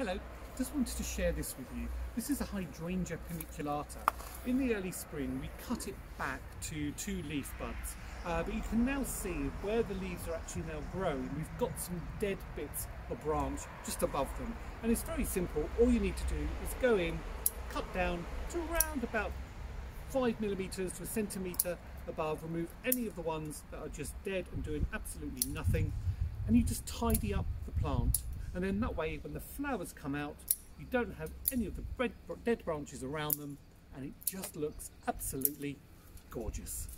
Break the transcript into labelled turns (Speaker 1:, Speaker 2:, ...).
Speaker 1: Hello, just wanted to share this with you. This is a hydrangea paniculata. In the early spring we cut it back to two leaf buds uh, but you can now see where the leaves are actually now growing. we've got some dead bits of branch just above them and it's very simple all you need to do is go in cut down to around about five millimeters to a centimeter above remove any of the ones that are just dead and doing absolutely nothing and you just tidy up the plant and then that way when the flowers come out you don't have any of the dead branches around them and it just looks absolutely gorgeous.